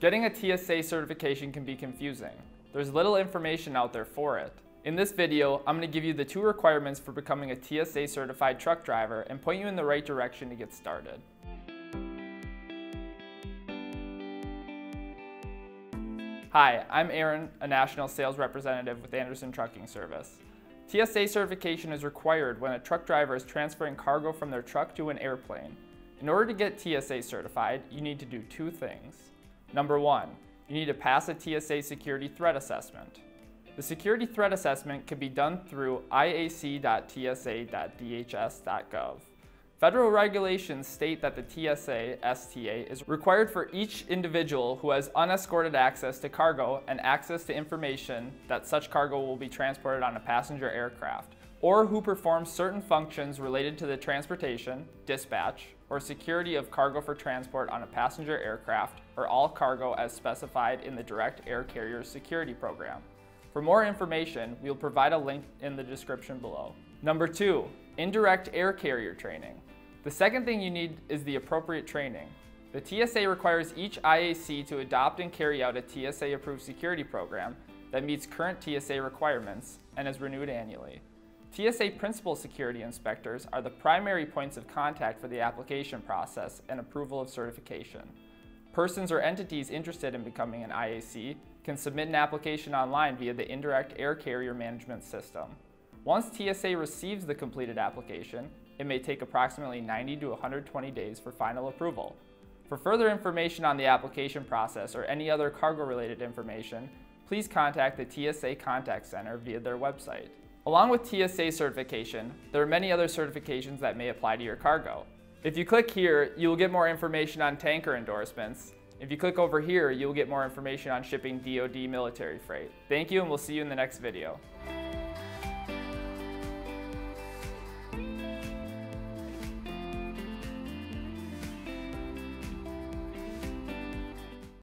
Getting a TSA certification can be confusing. There's little information out there for it. In this video, I'm going to give you the two requirements for becoming a TSA certified truck driver and point you in the right direction to get started. Hi, I'm Aaron, a national sales representative with Anderson Trucking Service. TSA certification is required when a truck driver is transferring cargo from their truck to an airplane. In order to get TSA certified, you need to do two things. Number one, you need to pass a TSA security threat assessment. The security threat assessment can be done through iac.tsa.dhs.gov. Federal regulations state that the TSA STA is required for each individual who has unescorted access to cargo and access to information that such cargo will be transported on a passenger aircraft, or who performs certain functions related to the transportation, dispatch, or security of cargo for transport on a passenger aircraft or all cargo as specified in the Direct Air Carrier Security Program. For more information, we will provide a link in the description below. Number two, indirect air carrier training. The second thing you need is the appropriate training. The TSA requires each IAC to adopt and carry out a TSA approved security program that meets current TSA requirements and is renewed annually. TSA principal security inspectors are the primary points of contact for the application process and approval of certification. Persons or entities interested in becoming an IAC can submit an application online via the Indirect Air Carrier Management System. Once TSA receives the completed application, it may take approximately 90 to 120 days for final approval. For further information on the application process or any other cargo-related information, please contact the TSA Contact Center via their website. Along with TSA certification, there are many other certifications that may apply to your cargo. If you click here, you will get more information on tanker endorsements. If you click over here, you will get more information on shipping DoD military freight. Thank you and we'll see you in the next video.